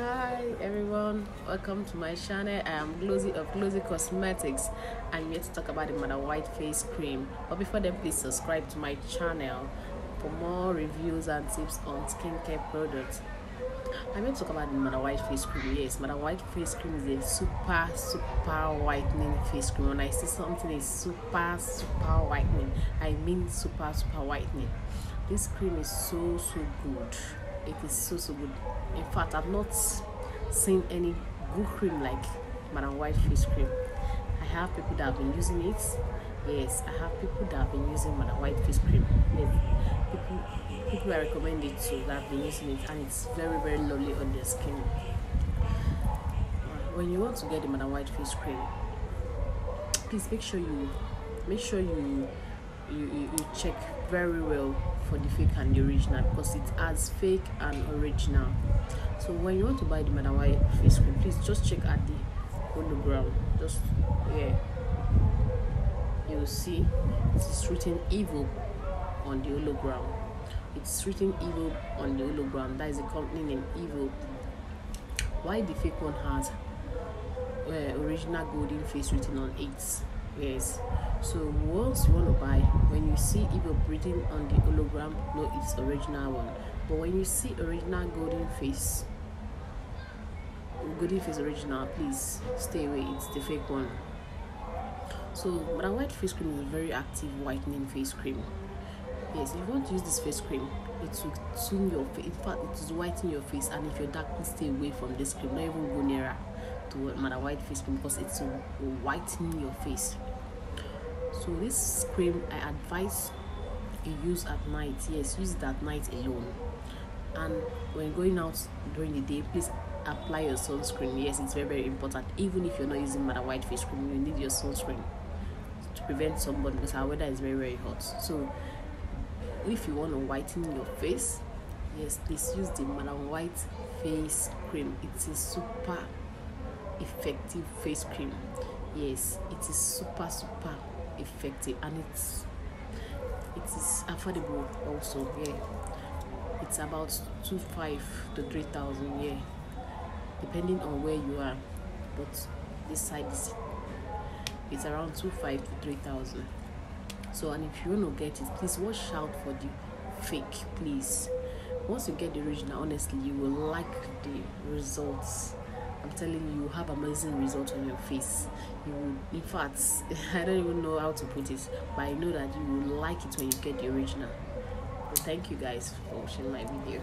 Hi everyone, welcome to my channel. I am Glozzy of Glozzy Cosmetics. I'm here to talk about the Madam White Face Cream. But before then, please subscribe to my channel for more reviews and tips on skincare products. I'm here to talk about the Madam White Face Cream. Yes, Madam White Face Cream is a super, super whitening face cream. When I say something is super, super whitening, I mean super, super whitening. This cream is so, so good it is so so good. In fact i've not seen any good cream like madam white face cream. I have people that have been using it. Yes i have people that have been using madam white face cream. Yes. People people i recommend it to that have been using it and it's very very lovely on their skin. When you want to get the madam white face cream please make sure you make sure you you, you, you check very well for the fake and the original because it has fake and original. So when you want to buy the madam white face cream please just check at the hologram just yeah. You'll see it is written evil on the hologram. It's written evil on the hologram. That is a company name evil. Why the fake one has uh, original golden face written on it? Yes so once you want to buy when you see evil written on the hologram no it's original one. But when you see original golden face golden face original please stay away it's the fake one. So but white face cream is a very active whitening face cream. Yes if you want to use this face cream it will tune your face in fact it is whiten your face and if you're dark please stay away from this cream not even go nearer to Madam White face cream because it's whitening your face so this cream i advise you use at night. Yes use it at night alone. And when going out during the day please apply your sunscreen. Yes it's very very important. Even if you're not using Madam White face cream you need your sunscreen to prevent sunburn because our weather is very very hot. So if you want to whiten your face yes please use the Madam White face cream. It's a super effective face cream. Yes it is super super effective and it's it is affordable also yeah. It's about two five to three thousand yeah depending on where you are. But this side is it's around two five to three thousand. So and if you want to get it please watch out for the fake please. Once you get the original honestly you will like the results I'm telling you, you have amazing results on your face. You will, in fact, I don't even know how to put it, but I know that you will like it when you get the original. Thank you guys for watching my video.